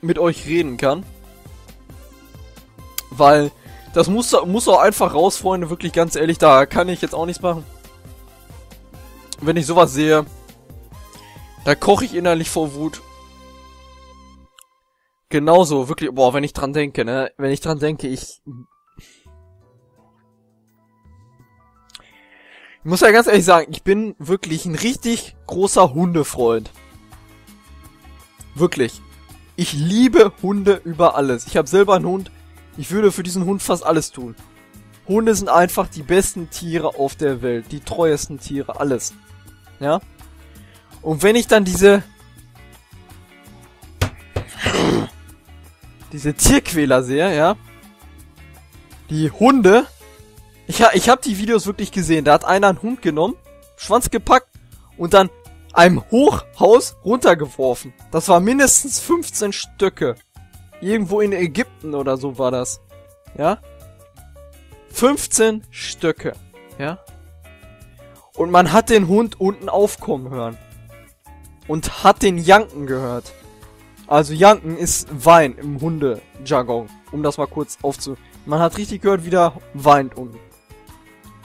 mit euch reden kann. Weil das muss, muss auch einfach raus, Freunde, wirklich ganz ehrlich, da kann ich jetzt auch nichts machen. Wenn ich sowas sehe, da koche ich innerlich vor Wut. Genauso, wirklich, boah, wenn ich dran denke, ne, wenn ich dran denke, ich... Ich muss ja ganz ehrlich sagen, ich bin wirklich ein richtig großer Hundefreund. Wirklich. Ich liebe Hunde über alles. Ich habe selber einen Hund. Ich würde für diesen Hund fast alles tun. Hunde sind einfach die besten Tiere auf der Welt. Die treuesten Tiere. Alles. Ja? Und wenn ich dann diese... diese Tierquäler sehe, ja? Die Hunde ich, ha ich habe die Videos wirklich gesehen. Da hat einer einen Hund genommen, Schwanz gepackt und dann einem Hochhaus runtergeworfen. Das war mindestens 15 Stöcke. Irgendwo in Ägypten oder so war das. Ja? 15 Stöcke. Ja? Und man hat den Hund unten aufkommen hören. Und hat den Janken gehört. Also Janken ist Wein im Hunde-Jargon. Um das mal kurz aufzu... Man hat richtig gehört, wie der weint unten.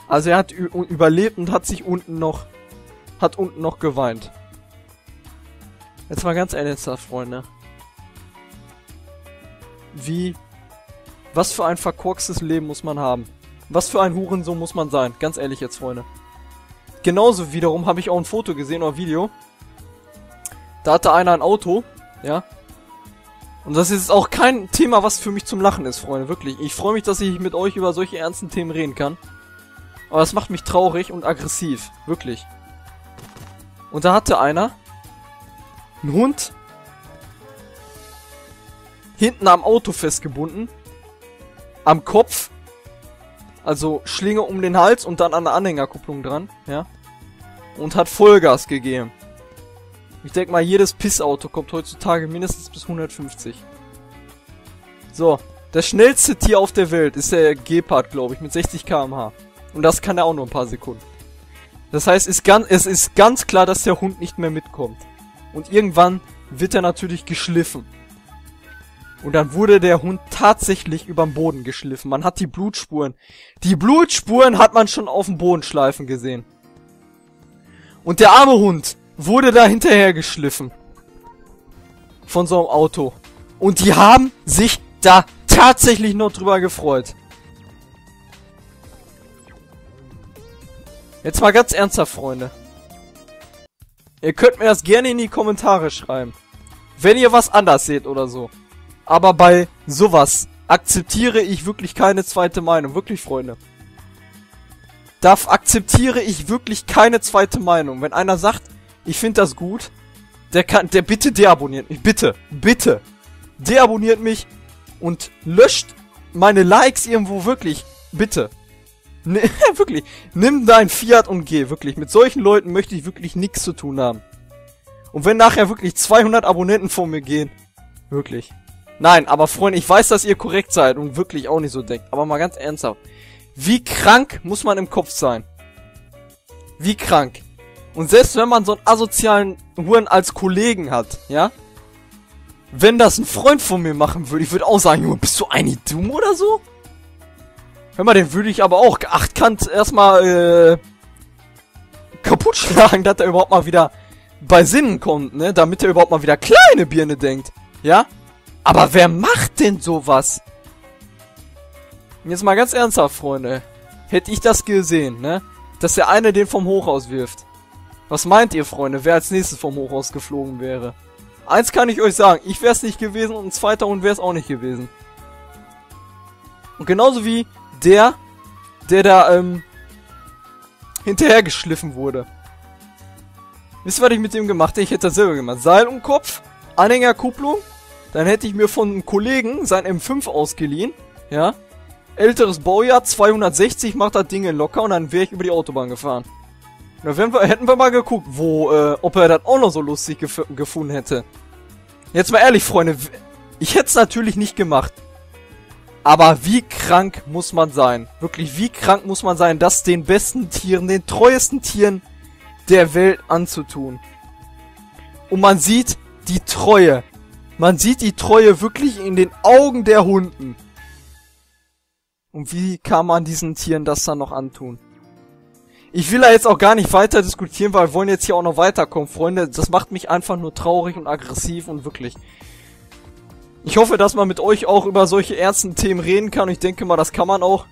Also er hat überlebt und hat sich unten noch, hat unten noch geweint. Jetzt mal ganz ernsthaft, Freunde. Wie, was für ein verkorkstes Leben muss man haben? Was für ein Hurensohn muss man sein? Ganz ehrlich jetzt, Freunde. Genauso wiederum habe ich auch ein Foto gesehen oder Video. Da hatte einer ein Auto, ja. Und das ist auch kein Thema, was für mich zum Lachen ist, Freunde, wirklich. Ich freue mich, dass ich mit euch über solche ernsten Themen reden kann. Aber das macht mich traurig und aggressiv. Wirklich. Und da hatte einer einen Hund hinten am Auto festgebunden. Am Kopf. Also Schlinge um den Hals und dann an der Anhängerkupplung dran. Ja. Und hat Vollgas gegeben. Ich denke mal, jedes Pissauto kommt heutzutage mindestens bis 150. So. Das schnellste Tier auf der Welt ist der Gepard, glaube ich, mit 60 km/h. Und das kann er auch nur ein paar Sekunden. Das heißt, ist ganz, es ist ganz klar, dass der Hund nicht mehr mitkommt. Und irgendwann wird er natürlich geschliffen. Und dann wurde der Hund tatsächlich überm Boden geschliffen. Man hat die Blutspuren. Die Blutspuren hat man schon auf dem Boden schleifen gesehen. Und der arme Hund wurde da hinterher geschliffen. Von so einem Auto. Und die haben sich da tatsächlich noch drüber gefreut. Jetzt mal ganz ernsthaft, Freunde. Ihr könnt mir das gerne in die Kommentare schreiben. Wenn ihr was anders seht oder so. Aber bei sowas akzeptiere ich wirklich keine zweite Meinung. Wirklich, Freunde. Da akzeptiere ich wirklich keine zweite Meinung. Wenn einer sagt, ich finde das gut, der kann, der bitte deabonniert mich. Bitte, bitte. Deabonniert mich und löscht meine Likes irgendwo wirklich. Bitte. Ne, wirklich. Nimm dein Fiat und geh, wirklich. Mit solchen Leuten möchte ich wirklich nichts zu tun haben. Und wenn nachher wirklich 200 Abonnenten vor mir gehen, wirklich. Nein, aber Freunde, ich weiß, dass ihr korrekt seid und wirklich auch nicht so denkt. Aber mal ganz ernsthaft. Wie krank muss man im Kopf sein? Wie krank? Und selbst wenn man so einen asozialen Huren als Kollegen hat, ja? Wenn das ein Freund von mir machen würde, ich würde auch sagen, Junge, bist du eigentlich dumm oder so? Hör mal, den würde ich aber auch achtkant erstmal äh, kaputt schlagen, dass er überhaupt mal wieder bei Sinnen kommt, ne? Damit er überhaupt mal wieder kleine Birne denkt. Ja? Aber wer macht denn sowas? Jetzt mal ganz ernsthaft, Freunde. Hätte ich das gesehen, ne? Dass der eine den vom Hochhaus wirft. Was meint ihr, Freunde, wer als nächstes vom Hochhaus geflogen wäre? Eins kann ich euch sagen, ich wäre es nicht gewesen und ein zweiter Hund wäre es auch nicht gewesen. Und genauso wie der, der da, ähm, hinterhergeschliffen wurde. Wisst ihr, was ich mit dem gemacht hätte? Ich hätte das selber gemacht. Seil um Kopf, Anhängerkupplung. Dann hätte ich mir von einem Kollegen sein M5 ausgeliehen. Ja. Älteres Baujahr, 260, macht das Ding locker und dann wäre ich über die Autobahn gefahren. Dann wir, hätten wir mal geguckt, wo, äh, ob er das auch noch so lustig gef gefunden hätte. Jetzt mal ehrlich, Freunde. Ich hätte es natürlich nicht gemacht. Aber wie krank muss man sein? Wirklich, wie krank muss man sein, das den besten Tieren, den treuesten Tieren der Welt anzutun? Und man sieht die Treue Man sieht die Treue wirklich in den Augen der Hunden. Und wie kann man diesen Tieren das dann noch antun? Ich will da jetzt auch gar nicht weiter diskutieren, weil wir wollen jetzt hier auch noch weiterkommen, Freunde. Das macht mich einfach nur traurig und aggressiv und wirklich. Ich hoffe, dass man mit euch auch über solche ernsten Themen reden kann ich denke mal, das kann man auch.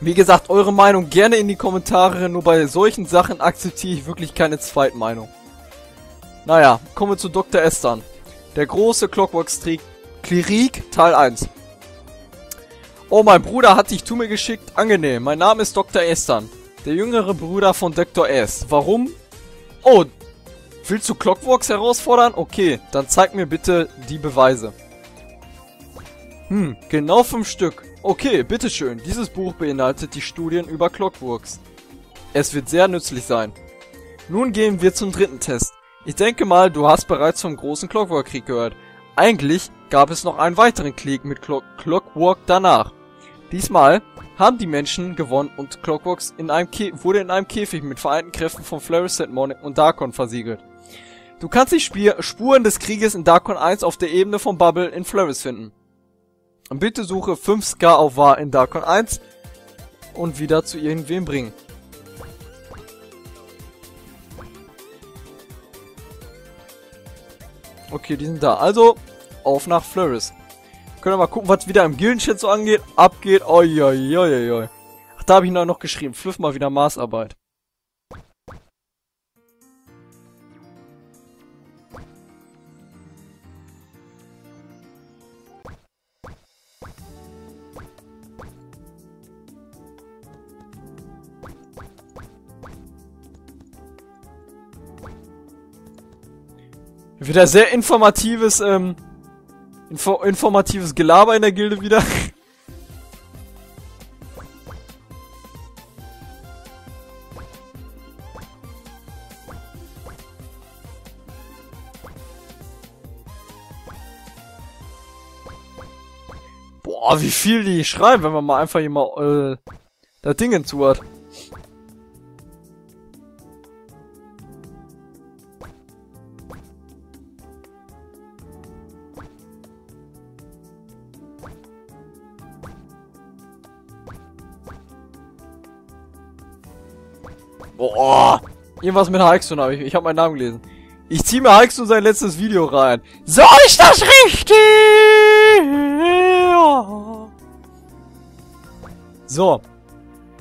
Wie gesagt, eure Meinung gerne in die Kommentare, nur bei solchen Sachen akzeptiere ich wirklich keine Zweitmeinung. Naja, kommen wir zu Dr. Estan. Der große Clockwork-Klirik, Teil 1. Oh, mein Bruder hat dich zu mir geschickt. Angenehm. Mein Name ist Dr. Estan. Der jüngere Bruder von Dr. S. Warum? Oh, willst du Clockworks herausfordern? Okay, dann zeig mir bitte die Beweise. Hm, genau fünf Stück. Okay, bitteschön. Dieses Buch beinhaltet die Studien über Clockworks. Es wird sehr nützlich sein. Nun gehen wir zum dritten Test. Ich denke mal, du hast bereits vom großen Clockwork-Krieg gehört. Eigentlich gab es noch einen weiteren Krieg mit Clock Clockwork danach. Diesmal haben die Menschen gewonnen und Clockworks in wurde in einem Käfig mit vereinten Kräften von Fluorescent Monarch und Darkon versiegelt. Du kannst die Sp Spuren des Krieges in Darkon 1 auf der Ebene von Bubble in Flaris finden. Und bitte suche 5 Scar auf War in Darkon 1 und wieder zu irgendwem bringen. Okay, die sind da. Also, auf nach Fluris. Können wir mal gucken, was wieder im Gildenchat so angeht. Abgeht. Oi, oi, oi, oi. Ach, da habe ich noch geschrieben. Fluff mal wieder Maßarbeit. Wieder sehr informatives, ähm, Info informatives Gelaber in der Gilde wieder. Boah, wie viel die schreiben, wenn man mal einfach mal, äh, das Ding hinzu Boah. Irgendwas mit Hulkstone habe ich. Ich habe meinen Namen gelesen. Ich ziehe mir Hulkstone sein letztes Video rein. So ist das richtig! So.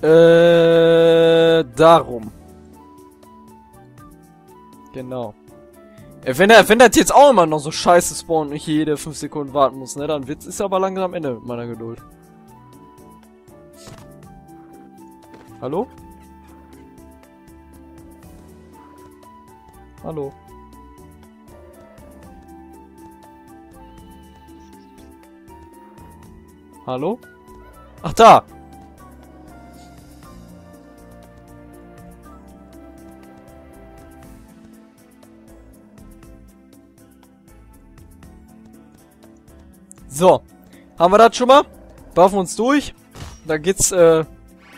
Äh, darum. Genau. Äh, wenn er, wenn das jetzt auch immer noch so scheiße spawnt und ich jede 5 Sekunden warten muss, ne, dann wird es aber langsam am Ende mit meiner Geduld. Hallo? Hallo. Hallo? Ach, da! So. Haben wir das schon mal? Buffen uns durch. Da geht's, äh...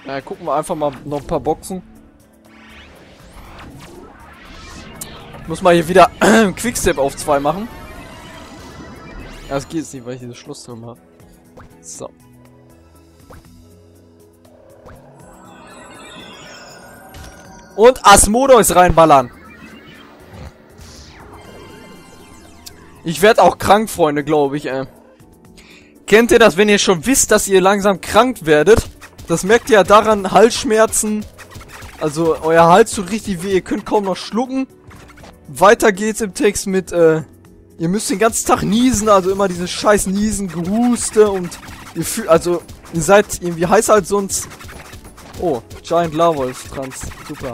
Na, gucken wir einfach mal noch ein paar Boxen. Muss mal hier wieder Quickstep auf 2 machen. Das geht jetzt nicht, weil ich dieses Schluss drin habe. So. Und Asmodeus reinballern. Ich werde auch krank, Freunde, glaube ich, ey. Kennt ihr das, wenn ihr schon wisst, dass ihr langsam krank werdet? Das merkt ihr ja daran, Halsschmerzen. Also, euer Hals tut richtig weh, ihr könnt kaum noch schlucken. Weiter geht's im Text mit, äh, ihr müsst den ganzen Tag niesen, also immer dieses scheiß Niesen, Gehuste und ihr fühlt, also, ihr seid irgendwie heißer als sonst. Oh, Giant Larwolf Trans, super.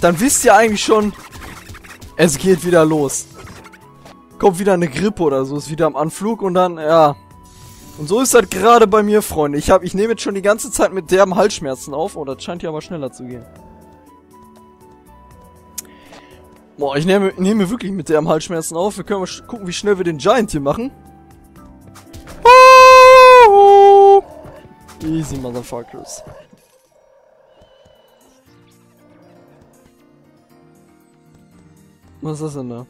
Dann wisst ihr eigentlich schon, es geht wieder los. Kommt wieder eine Grippe oder so, ist wieder am Anflug und dann, ja, und so ist das gerade bei mir, Freunde. Ich ich nehme jetzt schon die ganze Zeit mit derben Halsschmerzen auf. Oh, das scheint hier aber schneller zu gehen. Boah, ich nehme, nehme wirklich mit derben Halsschmerzen auf. Wir können mal gucken, wie schnell wir den Giant hier machen. Easy, Motherfuckers. Was ist denn da?